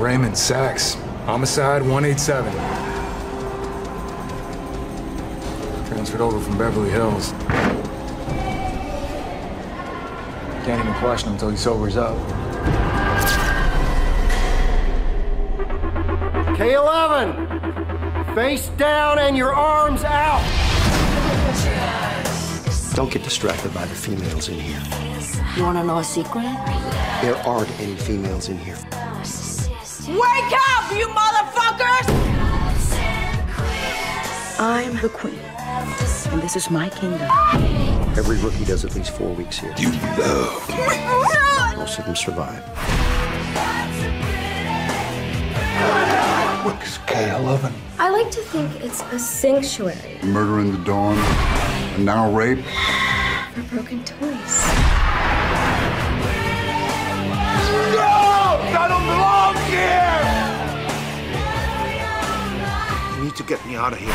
Raymond Saxx. Homicide 187. Transferred over from Beverly Hills. Can't even question him until he sobers up. K11, face down and your arms out. Don't get distracted by the females in here. You wanna know a secret? There aren't any females in here. Wake up, you motherfuckers! I'm the queen, and this is my kingdom. Every rookie does at least four weeks here. You love Most of them survive. What's K11? I like to think it's a sanctuary Murder in the dawn, and now rape. for broken toys. to get me out of here.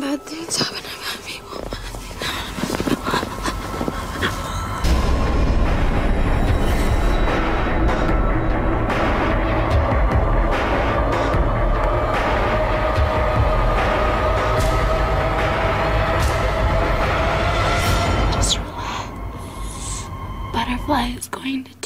Bad things happen to bad people. Just relax. Butterfly is going to